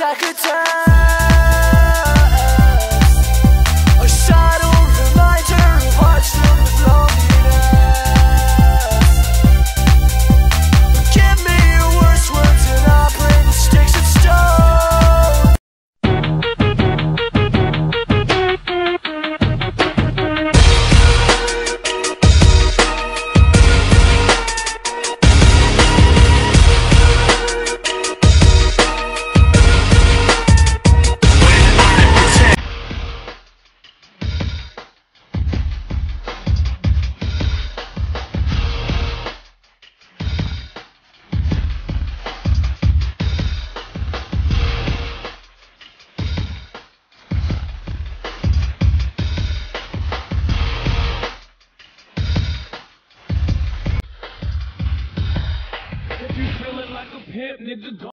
attack attack A nigga,